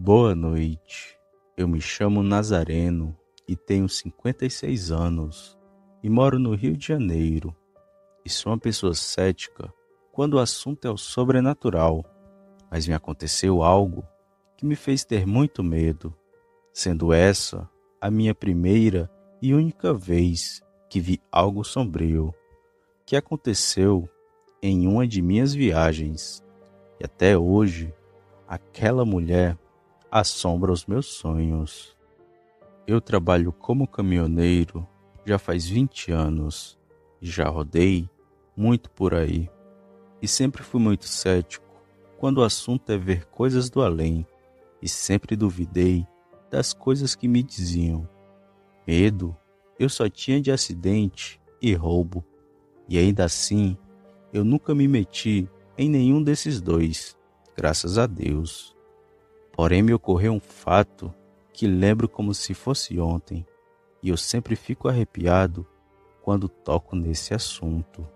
Boa noite. Eu me chamo Nazareno e tenho 56 anos e moro no Rio de Janeiro. E sou uma pessoa cética quando o assunto é o sobrenatural, mas me aconteceu algo que me fez ter muito medo, sendo essa a minha primeira e única vez que vi algo sombrio, que aconteceu em uma de minhas viagens. E até hoje, aquela mulher assombra os meus sonhos. Eu trabalho como caminhoneiro já faz 20 anos e já rodei muito por aí. E sempre fui muito cético quando o assunto é ver coisas do além e sempre duvidei das coisas que me diziam. Medo eu só tinha de acidente e roubo, e ainda assim eu nunca me meti em nenhum desses dois, graças a Deus. Porém, me ocorreu um fato que lembro como se fosse ontem, e eu sempre fico arrepiado quando toco nesse assunto.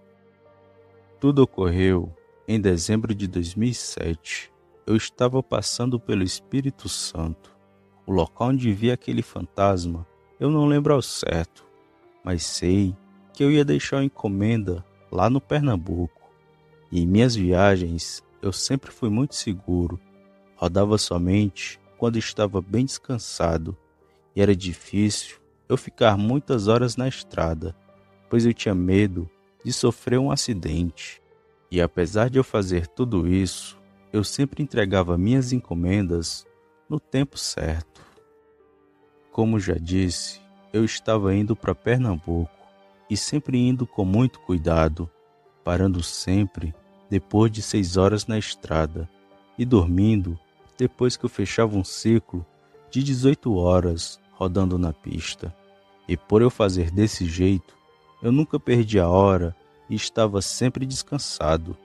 Tudo ocorreu em dezembro de 2007. Eu estava passando pelo Espírito Santo. O local onde vi aquele fantasma eu não lembro ao certo, mas sei que eu ia deixar uma encomenda lá no Pernambuco. E em minhas viagens eu sempre fui muito seguro. Rodava somente quando estava bem descansado e era difícil eu ficar muitas horas na estrada, pois eu tinha medo de sofrer um acidente. E apesar de eu fazer tudo isso, eu sempre entregava minhas encomendas no tempo certo. Como já disse, eu estava indo para Pernambuco e sempre indo com muito cuidado, parando sempre depois de seis horas na estrada e dormindo depois que eu fechava um ciclo de 18 horas rodando na pista. E por eu fazer desse jeito, eu nunca perdi a hora e estava sempre descansado.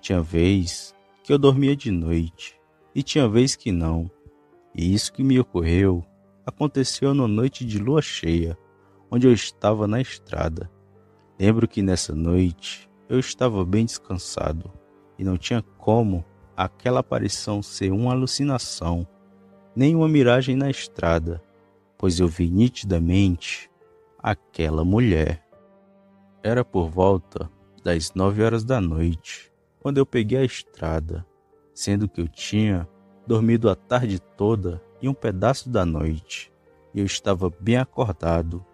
Tinha vez que eu dormia de noite e tinha vez que não. E isso que me ocorreu aconteceu na noite de lua cheia, onde eu estava na estrada. Lembro que nessa noite eu estava bem descansado e não tinha como aquela aparição ser uma alucinação, nem uma miragem na estrada, pois eu vi nitidamente aquela mulher. Era por volta das nove horas da noite, quando eu peguei a estrada, sendo que eu tinha dormido a tarde toda e um pedaço da noite. Eu estava bem acordado.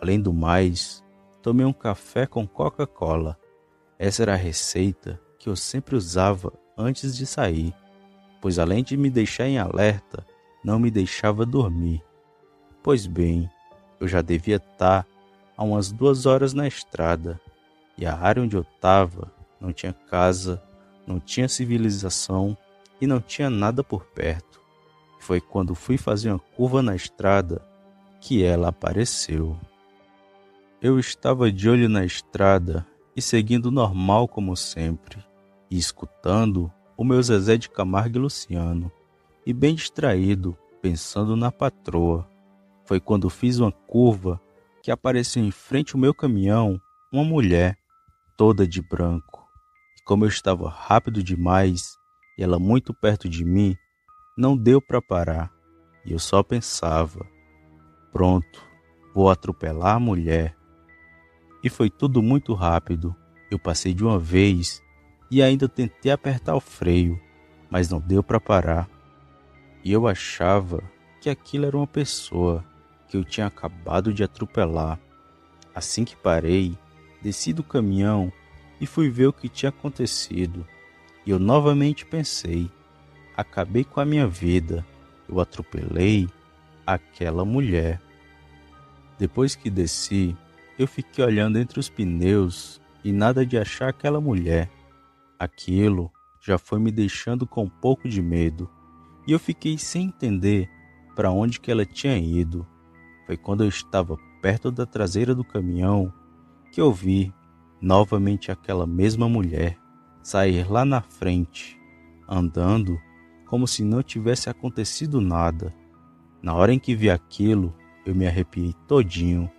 Além do mais, tomei um café com Coca-Cola. Essa era a receita que eu sempre usava antes de sair, pois além de me deixar em alerta, não me deixava dormir. Pois bem, eu já devia estar há umas duas horas na estrada, e a área onde eu estava não tinha casa, não tinha civilização e não tinha nada por perto. Foi quando fui fazer uma curva na estrada que ela apareceu. Eu estava de olho na estrada e seguindo normal como sempre, e escutando o meu Zezé de Camargo e Luciano, e bem distraído, pensando na patroa. Foi quando fiz uma curva que apareceu em frente ao meu caminhão uma mulher, toda de branco. E como eu estava rápido demais e ela muito perto de mim, não deu para parar e eu só pensava: pronto, vou atropelar a mulher. E foi tudo muito rápido. Eu passei de uma vez e ainda tentei apertar o freio, mas não deu para parar. E eu achava que aquilo era uma pessoa que eu tinha acabado de atropelar. Assim que parei, desci do caminhão e fui ver o que tinha acontecido. E eu novamente pensei: acabei com a minha vida. Eu atropelei aquela mulher. Depois que desci, eu fiquei olhando entre os pneus e nada de achar aquela mulher. Aquilo já foi me deixando com um pouco de medo e eu fiquei sem entender para onde que ela tinha ido. Foi quando eu estava perto da traseira do caminhão que eu vi novamente aquela mesma mulher sair lá na frente, andando como se não tivesse acontecido nada. Na hora em que vi aquilo, eu me arrepiei todinho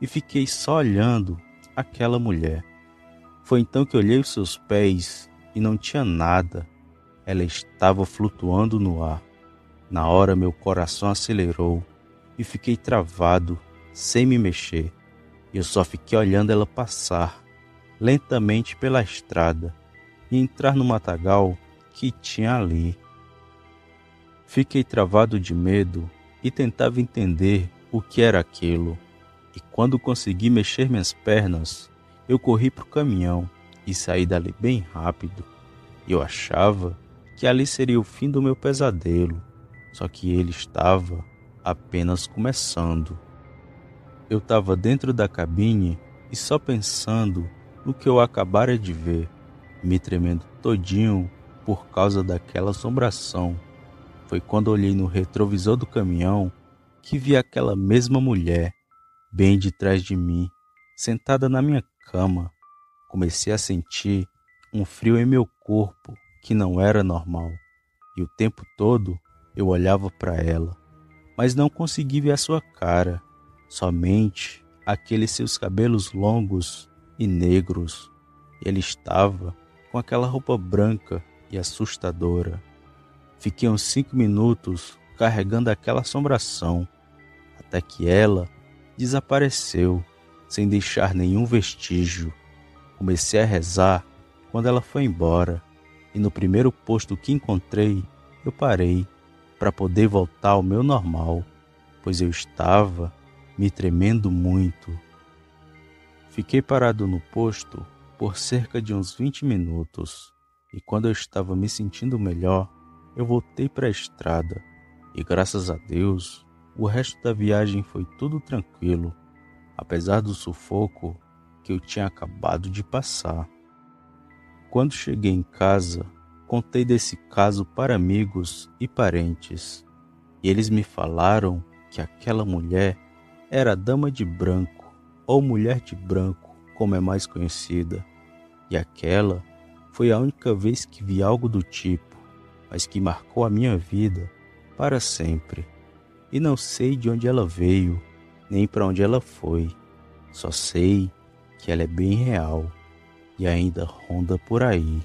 e fiquei só olhando aquela mulher. Foi então que olhei os seus pés e não tinha nada. Ela estava flutuando no ar. Na hora meu coração acelerou e fiquei travado, sem me mexer. Eu só fiquei olhando ela passar lentamente pela estrada e entrar no matagal que tinha ali. Fiquei travado de medo e tentava entender o que era aquilo. E quando consegui mexer minhas pernas, eu corri para o caminhão e saí dali bem rápido. Eu achava que ali seria o fim do meu pesadelo, só que ele estava apenas começando. Eu estava dentro da cabine e só pensando no que eu acabara de ver, me tremendo todinho por causa daquela assombração foi quando olhei no retrovisor do caminhão que vi aquela mesma mulher bem de trás de mim, sentada na minha cama. Comecei a sentir um frio em meu corpo que não era normal, e o tempo todo eu olhava para ela, mas não consegui ver a sua cara, somente aqueles seus cabelos longos e negros. Ele estava com aquela roupa branca e assustadora. Fiquei uns cinco minutos carregando aquela assombração, até que ela desapareceu, sem deixar nenhum vestígio. Comecei a rezar quando ela foi embora, e no primeiro posto que encontrei, eu parei para poder voltar ao meu normal, pois eu estava me tremendo muito. Fiquei parado no posto por cerca de uns 20 minutos, e quando eu estava me sentindo melhor, eu voltei para a estrada e, graças a Deus, o resto da viagem foi tudo tranquilo, apesar do sufoco que eu tinha acabado de passar. Quando cheguei em casa, contei desse caso para amigos e parentes, e eles me falaram que aquela mulher era Dama de Branco, ou Mulher de Branco, como é mais conhecida, e aquela foi a única vez que vi algo do tipo mas que marcou a minha vida para sempre. E não sei de onde ela veio, nem para onde ela foi. Só sei que ela é bem real e ainda ronda por aí.